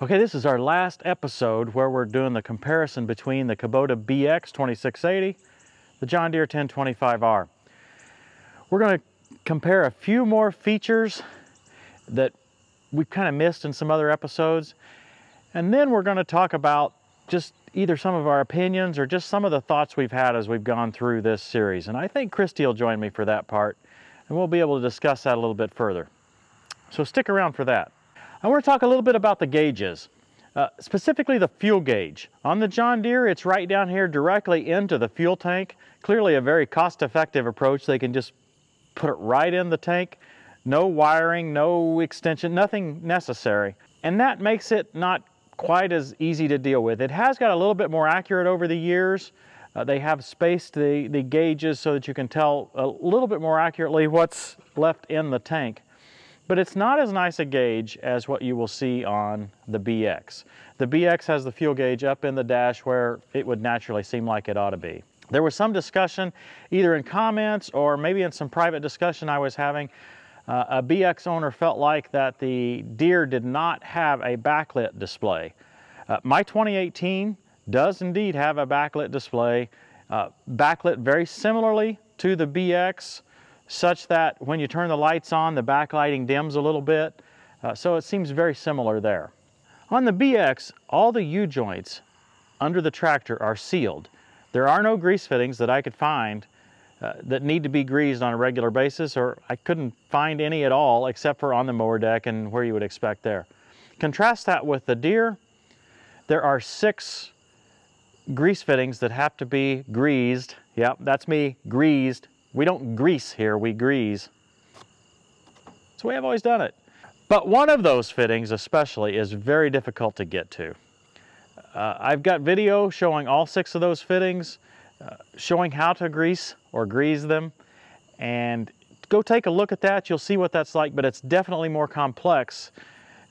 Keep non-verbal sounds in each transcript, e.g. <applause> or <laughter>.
Okay, this is our last episode where we're doing the comparison between the Kubota BX 2680, the John Deere 1025R. We're going to compare a few more features that we've kind of missed in some other episodes, and then we're going to talk about just either some of our opinions or just some of the thoughts we've had as we've gone through this series. And I think Christy will join me for that part, and we'll be able to discuss that a little bit further. So stick around for that. I want to talk a little bit about the gauges, uh, specifically the fuel gauge. On the John Deere, it's right down here directly into the fuel tank. Clearly a very cost-effective approach. They can just put it right in the tank. No wiring, no extension, nothing necessary. And that makes it not quite as easy to deal with. It has got a little bit more accurate over the years. Uh, they have spaced the, the gauges so that you can tell a little bit more accurately what's left in the tank but it's not as nice a gauge as what you will see on the BX. The BX has the fuel gauge up in the dash where it would naturally seem like it ought to be. There was some discussion, either in comments or maybe in some private discussion I was having, uh, a BX owner felt like that the Deere did not have a backlit display. Uh, my 2018 does indeed have a backlit display, uh, backlit very similarly to the BX, such that when you turn the lights on, the backlighting dims a little bit. Uh, so it seems very similar there. On the BX, all the U-joints under the tractor are sealed. There are no grease fittings that I could find uh, that need to be greased on a regular basis, or I couldn't find any at all except for on the mower deck and where you would expect there. Contrast that with the Deere. There are six grease fittings that have to be greased. Yep, that's me, greased we don't grease here, we grease. That's the way I've always done it. But one of those fittings especially is very difficult to get to. Uh, I've got video showing all six of those fittings, uh, showing how to grease or grease them. And go take a look at that, you'll see what that's like, but it's definitely more complex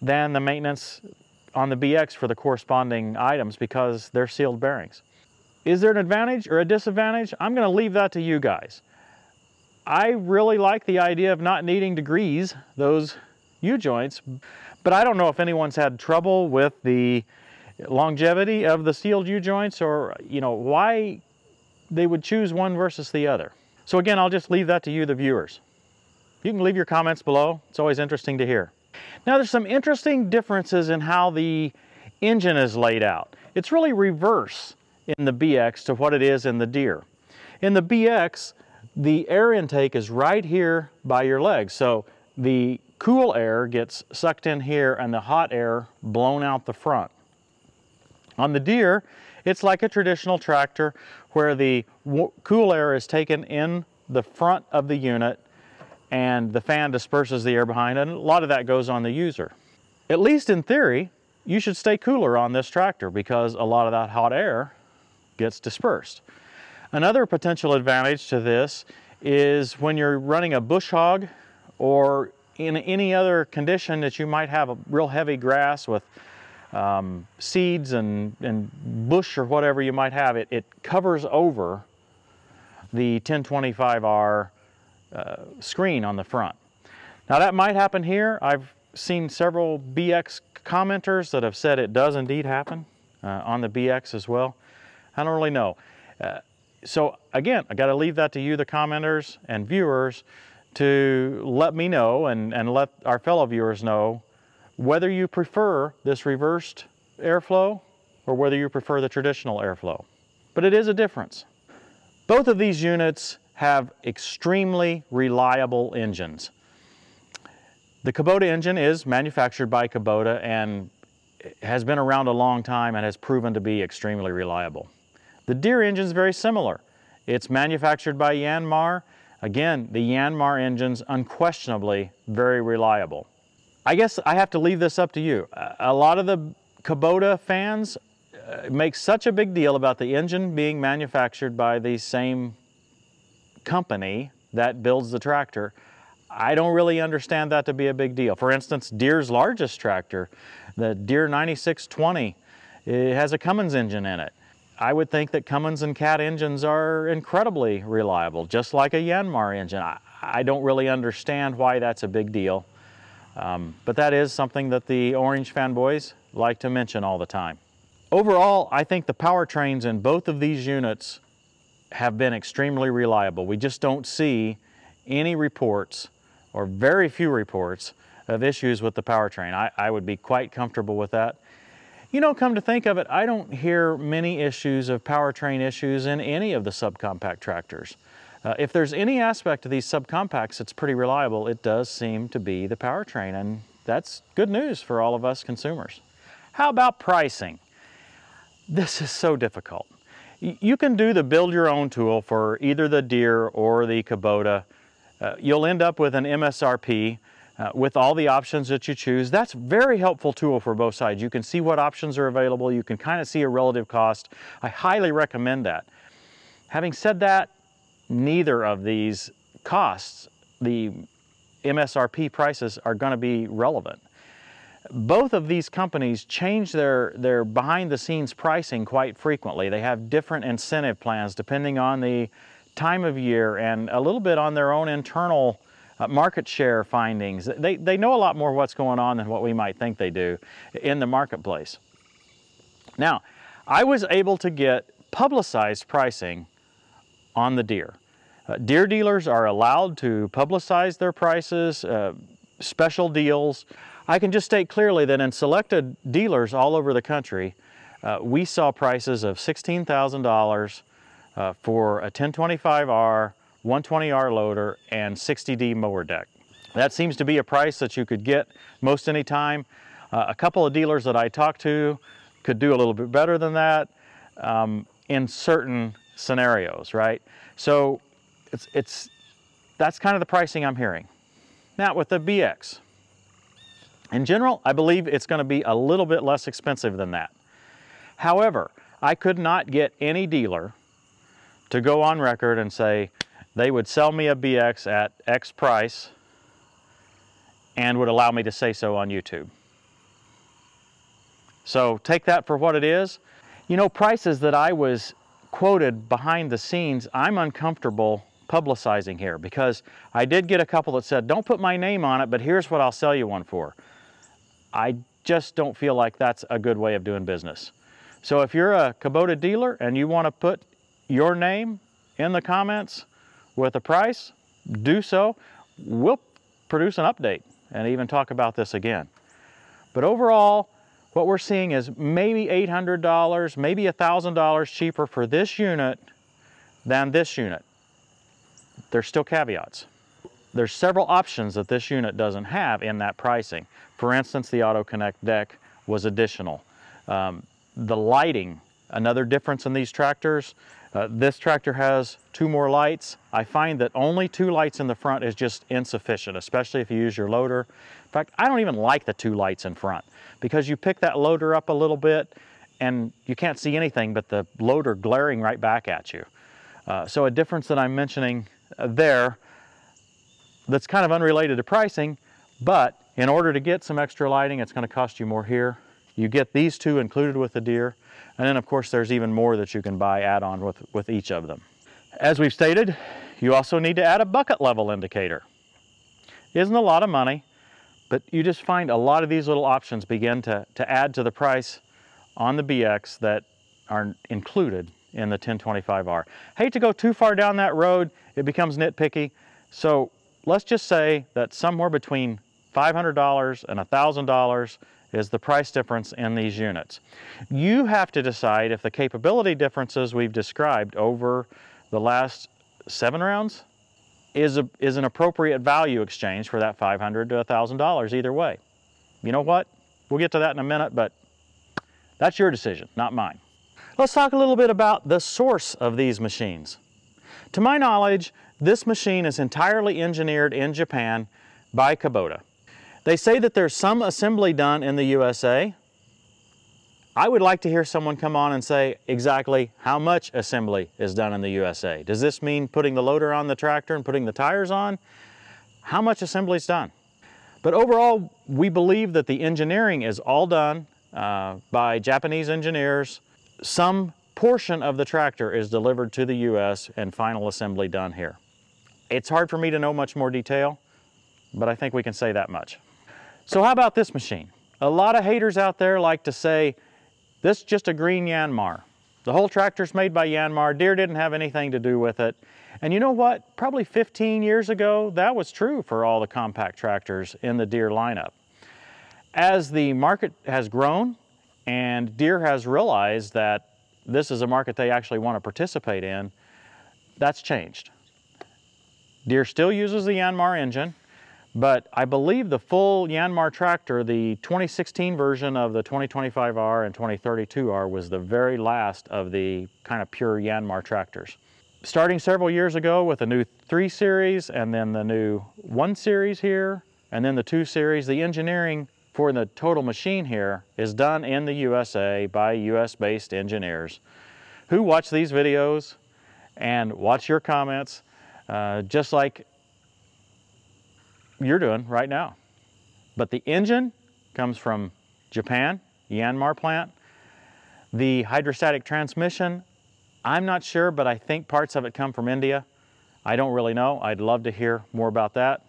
than the maintenance on the BX for the corresponding items because they're sealed bearings. Is there an advantage or a disadvantage? I'm gonna leave that to you guys. I really like the idea of not needing to grease those U-joints, but I don't know if anyone's had trouble with the longevity of the sealed U-joints or, you know, why they would choose one versus the other. So again, I'll just leave that to you, the viewers. You can leave your comments below. It's always interesting to hear. Now there's some interesting differences in how the engine is laid out. It's really reverse in the BX to what it is in the Deere. In the BX, the air intake is right here by your legs. So the cool air gets sucked in here and the hot air blown out the front. On the Deere, it's like a traditional tractor where the cool air is taken in the front of the unit and the fan disperses the air behind and a lot of that goes on the user. At least in theory, you should stay cooler on this tractor because a lot of that hot air gets dispersed. Another potential advantage to this is when you're running a bush hog or in any other condition that you might have a real heavy grass with um, seeds and, and bush or whatever you might have, it, it covers over the 1025R uh, screen on the front. Now that might happen here. I've seen several BX commenters that have said it does indeed happen uh, on the BX as well. I don't really know. Uh, so again, I got to leave that to you, the commenters and viewers, to let me know and, and let our fellow viewers know whether you prefer this reversed airflow or whether you prefer the traditional airflow. But it is a difference. Both of these units have extremely reliable engines. The Kubota engine is manufactured by Kubota and has been around a long time and has proven to be extremely reliable. The Deere engine is very similar. It's manufactured by Yanmar. Again, the Yanmar engine's unquestionably very reliable. I guess I have to leave this up to you. A lot of the Kubota fans uh, make such a big deal about the engine being manufactured by the same company that builds the tractor. I don't really understand that to be a big deal. For instance, Deere's largest tractor, the Deere 9620, it has a Cummins engine in it. I would think that Cummins and Cat engines are incredibly reliable, just like a Yanmar engine. I, I don't really understand why that's a big deal. Um, but that is something that the Orange fanboys like to mention all the time. Overall, I think the powertrains in both of these units have been extremely reliable. We just don't see any reports or very few reports of issues with the powertrain. I, I would be quite comfortable with that. You know, come to think of it, I don't hear many issues of powertrain issues in any of the subcompact tractors. Uh, if there's any aspect of these subcompacts that's pretty reliable, it does seem to be the powertrain, and that's good news for all of us consumers. How about pricing? This is so difficult. You can do the build your own tool for either the Deere or the Kubota. Uh, you'll end up with an MSRP uh, with all the options that you choose. That's a very helpful tool for both sides. You can see what options are available. You can kind of see a relative cost. I highly recommend that. Having said that, neither of these costs, the MSRP prices, are going to be relevant. Both of these companies change their, their behind the scenes pricing quite frequently. They have different incentive plans depending on the time of year and a little bit on their own internal uh, market share findings. They, they know a lot more what's going on than what we might think they do in the marketplace. Now, I was able to get publicized pricing on the Deere. Uh, Deere dealers are allowed to publicize their prices, uh, special deals. I can just state clearly that in selected dealers all over the country, uh, we saw prices of $16,000 uh, for a 1025R, 120R loader, and 60D mower deck. That seems to be a price that you could get most any time. Uh, a couple of dealers that I talked to could do a little bit better than that um, in certain scenarios, right? So it's, it's, that's kind of the pricing I'm hearing. Now with the BX, in general, I believe it's going to be a little bit less expensive than that. However, I could not get any dealer to go on record and say they would sell me a BX at X price and would allow me to say so on YouTube. So take that for what it is. You know, prices that I was quoted behind the scenes, I'm uncomfortable publicizing here because I did get a couple that said, don't put my name on it, but here's what I'll sell you one for. I just don't feel like that's a good way of doing business. So if you're a Kubota dealer and you want to put your name in the comments with a price, do so. We'll produce an update and even talk about this again. But overall, what we're seeing is maybe $800, maybe $1,000 cheaper for this unit than this unit. There's still caveats. There's several options that this unit doesn't have in that pricing. For instance, the Auto Connect deck was additional. Um, the lighting, another difference in these tractors, uh, this tractor has two more lights. I find that only two lights in the front is just insufficient, especially if you use your loader. In fact, I don't even like the two lights in front because you pick that loader up a little bit and you can't see anything but the loader glaring right back at you. Uh, so a difference that I'm mentioning uh, there that's kind of unrelated to pricing, but in order to get some extra lighting, it's going to cost you more here. You get these two included with the Deere, and then of course there's even more that you can buy add-on with, with each of them. As we've stated, you also need to add a bucket level indicator. Isn't a lot of money, but you just find a lot of these little options begin to, to add to the price on the BX that are included in the 1025R. Hate to go too far down that road, it becomes nitpicky. So let's just say that somewhere between $500 and $1,000 is the price difference in these units. You have to decide if the capability differences we've described over the last seven rounds is, a, is an appropriate value exchange for that 500 to $1,000 either way. You know what? We'll get to that in a minute, but that's your decision, not mine. Let's talk a little bit about the source of these machines. To my knowledge, this machine is entirely engineered in Japan by Kubota. They say that there's some assembly done in the USA. I would like to hear someone come on and say exactly how much assembly is done in the USA. Does this mean putting the loader on the tractor and putting the tires on? How much assembly is done? But overall, we believe that the engineering is all done uh, by Japanese engineers. Some portion of the tractor is delivered to the US and final assembly done here. It's hard for me to know much more detail, but I think we can say that much. So how about this machine? A lot of haters out there like to say, this is just a green Yanmar. The whole tractor's made by Yanmar. Deere didn't have anything to do with it. And you know what? Probably 15 years ago, that was true for all the compact tractors in the Deere lineup. As the market has grown and Deere has realized that this is a market they actually want to participate in, that's changed. Deere still uses the Yanmar engine, but I believe the full Yanmar tractor, the 2016 version of the 2025R and 2032R was the very last of the kind of pure Yanmar tractors. Starting several years ago with the new 3 Series and then the new 1 Series here and then the 2 Series, the engineering for the total machine here is done in the USA by US-based engineers who watch these videos and watch your comments uh, just like you're doing right now. But the engine comes from Japan, Yanmar plant. The hydrostatic transmission, I'm not sure, but I think parts of it come from India. I don't really know. I'd love to hear more about that.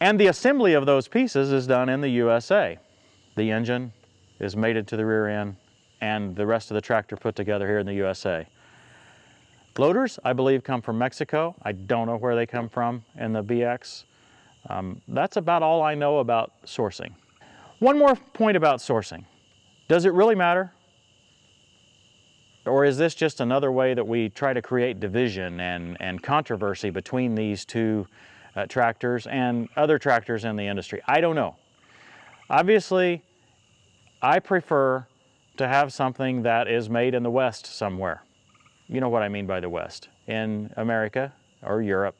And the assembly of those pieces is done in the USA. The engine is mated to the rear end and the rest of the tractor put together here in the USA. Loaders, I believe, come from Mexico. I don't know where they come from in the BX. Um, that's about all I know about sourcing. One more point about sourcing. Does it really matter? Or is this just another way that we try to create division and, and controversy between these two uh, tractors and other tractors in the industry? I don't know. Obviously, I prefer to have something that is made in the West somewhere. You know what I mean by the West, in America or Europe.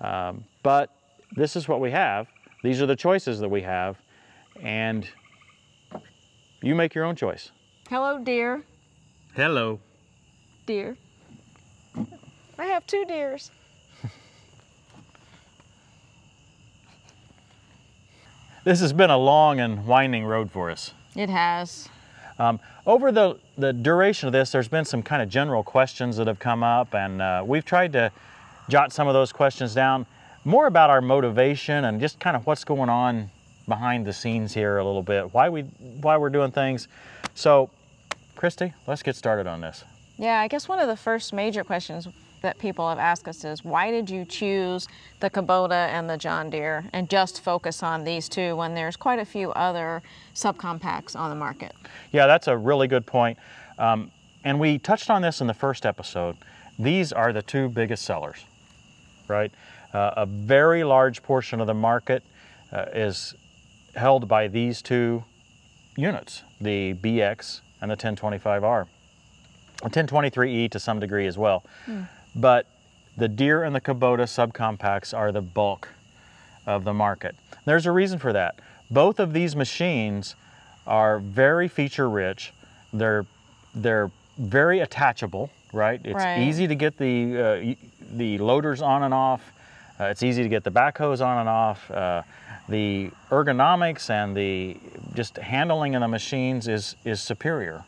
Um, but this is what we have. These are the choices that we have. And you make your own choice. Hello, dear. Hello. Deer. I have two deers. <laughs> this has been a long and winding road for us. It has. Um, over the, the duration of this, there's been some kind of general questions that have come up, and uh, we've tried to jot some of those questions down more about our motivation and just kind of what's going on behind the scenes here a little bit, why, we, why we're doing things. So, Christy, let's get started on this. Yeah, I guess one of the first major questions that people have asked us is why did you choose the Kubota and the John Deere and just focus on these two when there's quite a few other subcompacts on the market? Yeah, that's a really good point. Um, and we touched on this in the first episode. These are the two biggest sellers, right? Uh, a very large portion of the market uh, is held by these two units, the BX and the 1025R. The 1023E to some degree as well. Mm. But the Deere and the Kubota subcompacts are the bulk of the market. There's a reason for that. Both of these machines are very feature rich. They're, they're very attachable, right? It's right. easy to get the, uh, the loaders on and off. Uh, it's easy to get the backhoes on and off. Uh, the ergonomics and the just handling of the machines is, is superior.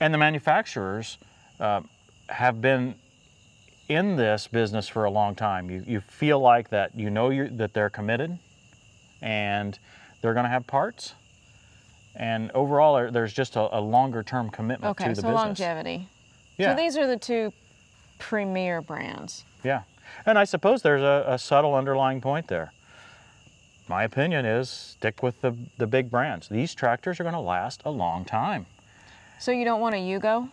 And the manufacturers uh, have been in this business for a long time. You, you feel like that you know that they're committed and they're going to have parts. And overall, there's just a, a longer term commitment okay, to the so business. longevity. Yeah. So these are the two premier brands. Yeah. And I suppose there's a, a subtle underlying point there. My opinion is stick with the, the big brands. These tractors are going to last a long time. So you don't want a Yugo?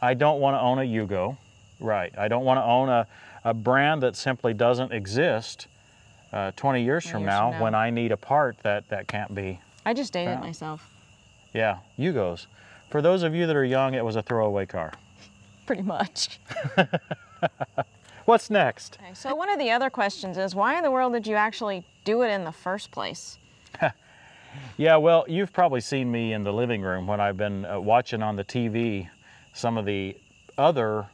I don't want to own a Yugo, right. I don't want to own a, a brand that simply doesn't exist uh, 20 years, 20 from, years now from now when I need a part that, that can't be. I just dated found. myself. Yeah, Yugos. For those of you that are young, it was a throwaway car. <laughs> Pretty much. <laughs> What's next? Okay, so one of the other questions is why in the world did you actually do it in the first place? <laughs> yeah, well, you've probably seen me in the living room when I've been uh, watching on the TV some of the other.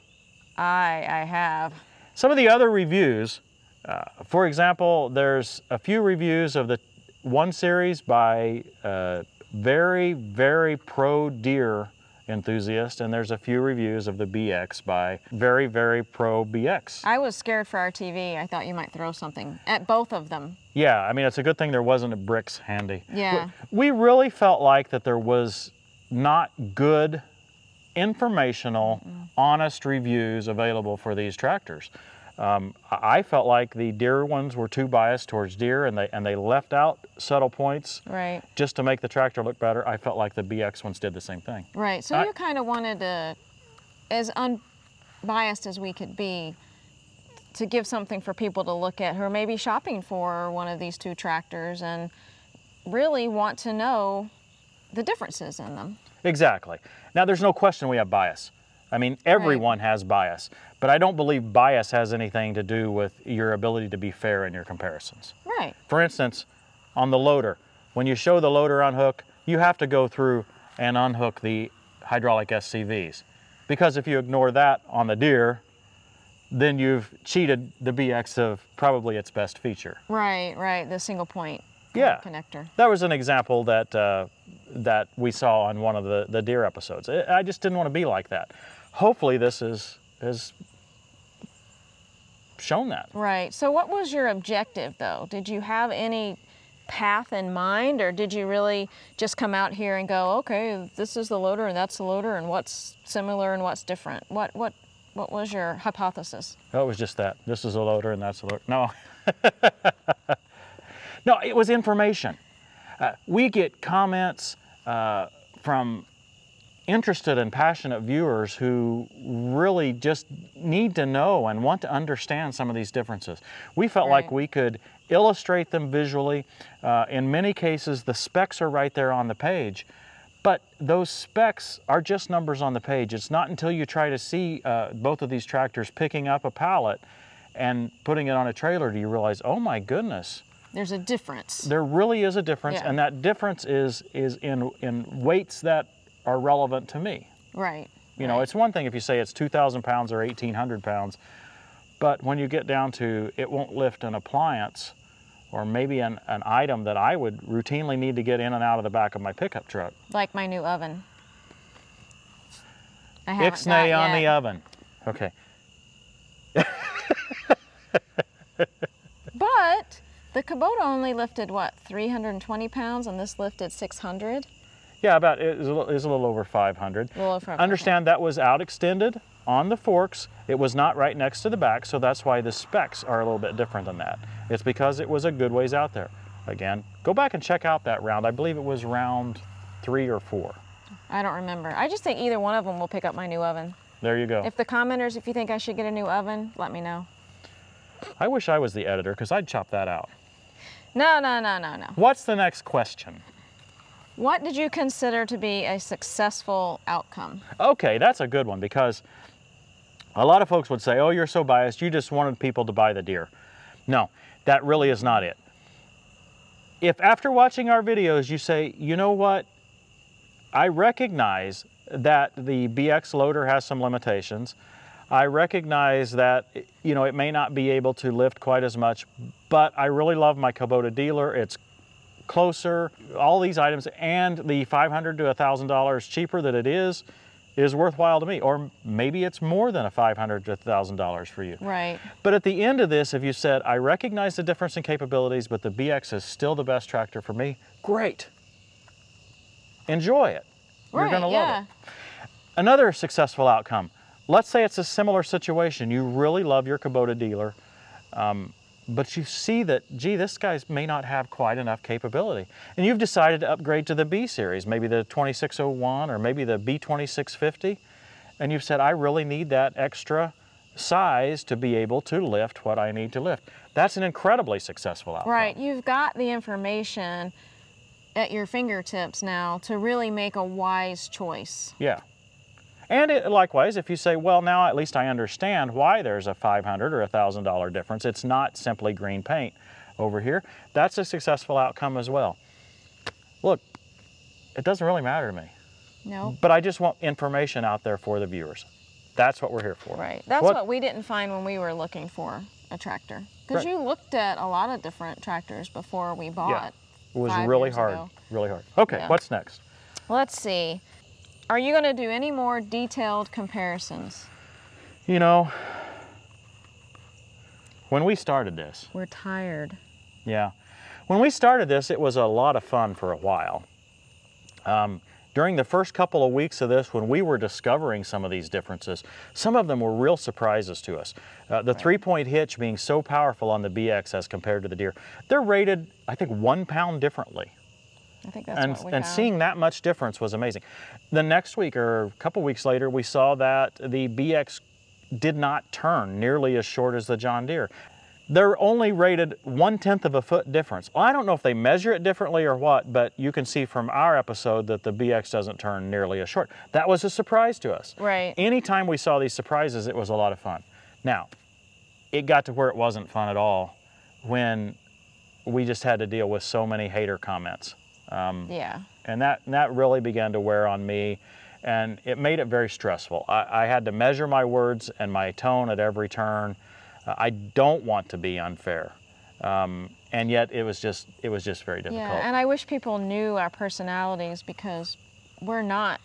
I, I have. Some of the other reviews. Uh, for example, there's a few reviews of the one series by uh, very, very pro Deere enthusiast, and there's a few reviews of the BX by very, very pro BX. I was scared for our TV. I thought you might throw something at both of them. Yeah, I mean, it's a good thing there wasn't a bricks handy. Yeah. We really felt like that there was not good, informational, honest reviews available for these tractors. Um, I felt like the Deere ones were too biased towards Deere, and they and they left out subtle points Right. just to make the tractor look better. I felt like the BX ones did the same thing. Right. So I- you kind of wanted to, as unbiased as we could be, to give something for people to look at who are maybe shopping for one of these two tractors and really want to know the differences in them. Exactly. Now, there's no question we have bias. I mean, everyone has bias, but I don't believe bias has anything to do with your ability to be fair in your comparisons. Right. For instance, on the loader, when you show the loader unhook, you have to go through and unhook the hydraulic SCVs. Because if you ignore that on the Deere, then you've cheated the BX of probably its best feature. Right. Right. The single point Yeah. connector. That was an example that uh, that we saw on one of the, the Deere episodes. I just didn't want to be like that. Hopefully, this is has shown that. Right. So what was your objective though? Did you have any path in mind or did you really just come out here and go, okay, this is the loader and that's the loader and what's similar and what's different? What what what was your hypothesis? Oh, it was just that. This is a loader and that's a loader. No. <laughs> no, it was information. Uh, we get comments uh, from interested and passionate viewers who really just need to know and want to understand some of these differences. We felt like we could illustrate them visually. Uh, in many cases, the specs are right there on the page, but those specs are just numbers on the page. It's not until you try to see uh, both of these tractors picking up a pallet and putting it on a trailer do you realize, oh my goodness, There's a difference. there really is a difference, Yeah. and that difference is is in in weights that are relevant to me. Right. You know, it's one thing if you say it's 2,000 pounds or 1,800 pounds, but when you get down to it won't lift an appliance or maybe an, an item that I would routinely need to get in and out of the back of my pickup truck. like my new oven. I haven't Ixnay on the oven. Okay. <laughs> But the Kubota only lifted what, 320 pounds and this lifted 600? Yeah, about it is a little, is a little over 500. A little over 500. Understand that was out extended on the forks. It was not right next to the back, so that's why the specs are a little bit different than that. It's because it was a good ways out there. Again, go back and check out that round. I believe it was round three or four. I don't remember. I just think either one of them will pick up my new oven. There you go. If the commenters, if you think I should get a new oven, let me know. I wish I was the editor because I'd chop that out. No, no, no, no, no. What's the next question? What did you consider to be a successful outcome? Okay, that's a good one because a lot of folks would say, oh, you're so biased, you just wanted people to buy the Deere. No, that really is not it. If after watching our videos you say, you know what, I recognize that the BX loader has some limitations. I recognize that you know it may not be able to lift quite as much, but I really love my Kubota dealer. It's closer, all these items, and the 500 to $1,000 cheaper that it is, is worthwhile to me. Or maybe it's more than a 500 to $1,000 for you. Right. But at the end of this, if you said, I recognize the difference in capabilities, but the BX is still the best tractor for me, great. Enjoy it. Right, You're gonna love it. Another successful outcome. Let's say it's a similar situation. You really love your Kubota dealer, um, but you see that, gee, this guy may not have quite enough capability. And you've decided to upgrade to the B series, maybe the 2601 or maybe the B2650. And you've said, I really need that extra size to be able to lift what I need to lift. That's an incredibly successful outcome. Right. You've got the information at your fingertips now to really make a wise choice. Yeah. And it, likewise, if you say, well, now at least I understand why there's a 500 or a $1,000 difference, it's not simply green paint over here, that's a successful outcome as well. Look, it doesn't really matter to me, No. but I just want information out there for the viewers. That's what we're here for. Right. That's What- what, we didn't find when we were looking for a tractor. Because Right. you looked at a lot of different tractors before we bought. Yeah. It was really hard, ago. really hard. Okay, Yeah. what's next? Let's see. Are you going to do any more detailed comparisons? You know, when we started this, We're tired. yeah, when we started this, it was a lot of fun for a while. Um, during the first couple of weeks of this, when we were discovering some of these differences, some of them were real surprises to us. Uh, the three-point hitch being so powerful on the BX as compared to the Deere, they're rated, I think, one pound differently. I think that's and, what we and found. seeing that much difference was amazing. The next week or a couple weeks later, we saw that the BX did not turn nearly as short as the John Deere. They're only rated one tenth of a foot difference. Well, I don't know if they measure it differently or what, but you can see from our episode that the BX doesn't turn nearly as short. That was a surprise to us. Right. Anytime we saw these surprises, it was a lot of fun. Now, it got to where it wasn't fun at all when we just had to deal with so many hater comments Yeah. and that that really began to wear on me and it made it very stressful. I, I had to measure my words and my tone at every turn. Uh, i don't want to be unfair. Um, and yet it was just it was just very difficult. Yeah, and I wish people knew our personalities because we're not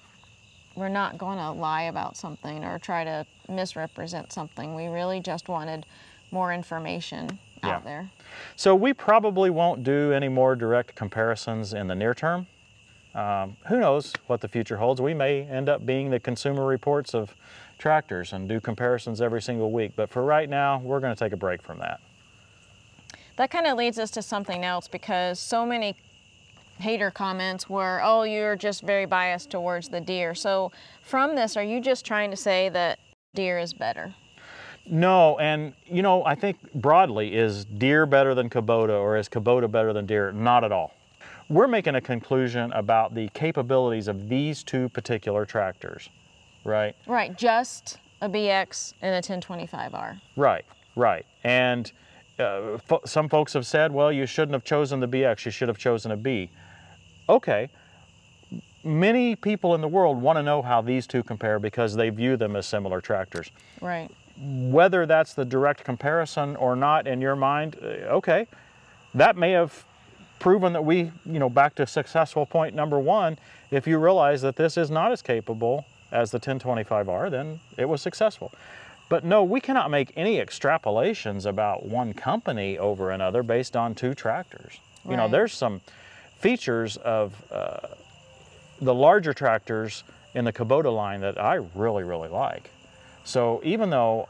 we're not going to lie about something or try to misrepresent something. We really just wanted more information Yeah. out there. so we probably won't do any more direct comparisons in the near term um, who knows what the future holds we may end up being the consumer reports of tractors and do comparisons every single week but for right now we're going to take a break from that That kind of leads us to something else because so many hater comments were, "Oh, you're just very biased towards the Deere." So, from this, are you just trying to say that Deere is better? No, and you know, I think broadly, is Deere better than Kubota or is Kubota better than Deere? Not at all. We're making a conclusion about the capabilities of these two particular tractors, right? Right, just a BX and a 1025R. Right, right. And uh, fo- some folks have said, well, you shouldn't have chosen the BX, you should have chosen a B. Okay. Many people in the world want to know how these two compare because they view them as similar tractors. Right. Whether that's the direct comparison or not in your mind, uh, okay, that may have proven that we, you know, back to successful point number one, if you realize that this is not as capable as the 1025R, then it was successful. But no, we cannot make any extrapolations about one company over another based on two tractors. You know, there's some features of uh, the larger tractors in the Kubota line that I really, really like. So even though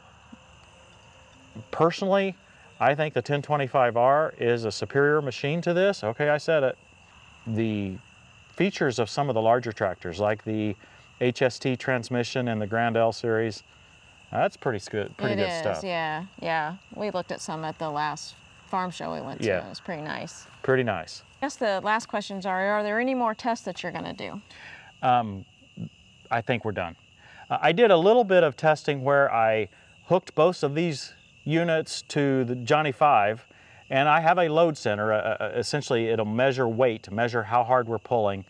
personally I think the 1025R is a superior machine to this, okay, I said it, the features of some of the larger tractors like the HST transmission and the Grand L series, that's pretty good, pretty It good is, stuff. yeah, yeah. We looked at some at the last farm show we went to. Yeah. It was pretty nice. Pretty nice. I guess the last questions are, are there any more tests that you're gonna do? Um, I think we're done. Uh, I did a little bit of testing where I hooked both of these units to the Johnny 5 and I have a load center. Uh, uh, essentially, it'll measure weight, measure how hard we're pulling.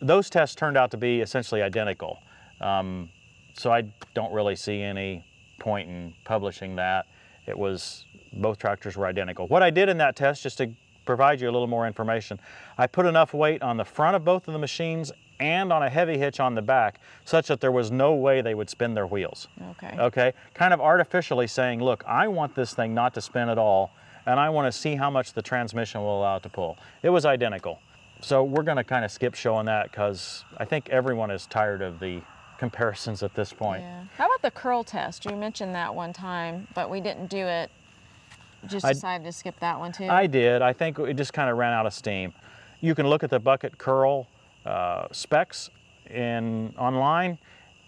Those tests turned out to be essentially identical. Um, so I don't really see any point in publishing that. It was, both tractors were identical. What I did in that test, just to provide you a little more information, I put enough weight on the front of both of the machines and on a heavy hitch on the back such that there was no way they would spin their wheels. Okay. Okay, kind of artificially saying, look, I want this thing not to spin at all, and I want to see how much the transmission will allow it to pull. It was identical. So we're going to kind of skip showing that because I think everyone is tired of the comparisons at this point. Yeah. How about the curl test? You mentioned that one time, but we didn't do it. Just I- decided to skip that one too. I did. I think it just kind of ran out of steam. You can look at the bucket curl uh, specs in online,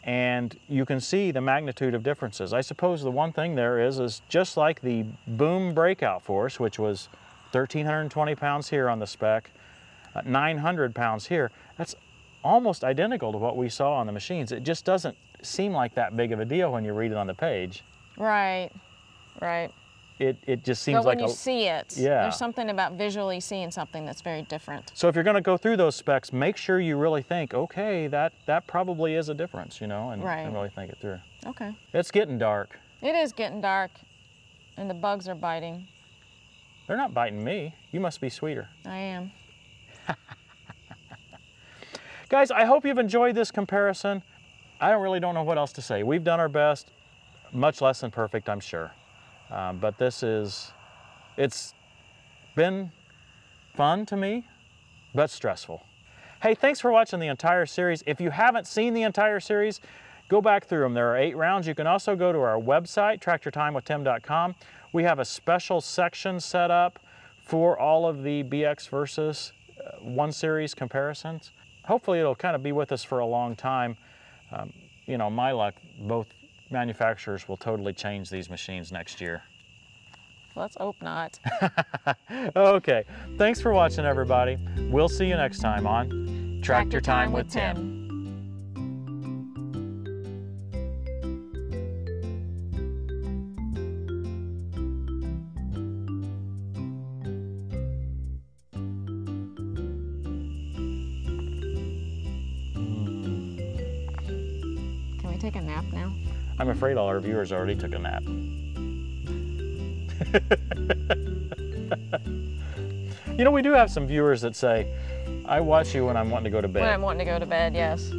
and you can see the magnitude of differences. I suppose the one thing there is is just like the boom breakout force, which was 1,320 pounds here on the spec, uh, 900 pounds here. That's almost identical to what we saw on the machines. It just doesn't seem like that big of a deal when you read it on the page. right. Right. It, it just seems But like when you a, see it, Yeah. there's something about visually seeing something that's very different. So if you're going to go through those specs, make sure you really think, okay, that that probably is a difference, you know, and, Right. and really think it through. Okay. It's getting dark. It is getting dark, and the bugs are biting. They're not biting me. You must be sweeter. I am. <laughs> Guys, I hope you've enjoyed this comparison. I really don't know what else to say. We've done our best, much less than perfect, I'm sure. Um, but this is, it's been fun to me, but stressful. Hey, thanks for watching the entire series. If you haven't seen the entire series, go back through them. There are eight rounds. You can also go to our website, tractortimewithtim.com. We have a special section set up for all of the BX versus uh, one series comparisons. Hopefully it'll kind of be with us for a long time. Um, you know, my luck, both manufacturers will totally change these machines next year. Let's hope not. <laughs> okay, thanks for watching everybody. We'll see you next time on Tractor, Your Time, with Tim. Can viewers already took a nap. <laughs> you know, we do have some viewers that say, I watch you when I'm wanting to go to bed. When I'm wanting to go to bed, yes.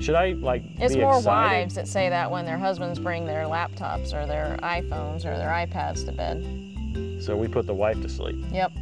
Should I, like, It's be more excited? wives that say that when their husbands bring their laptops or their iPhones or their iPads to bed. So we put the wife to sleep. Yep.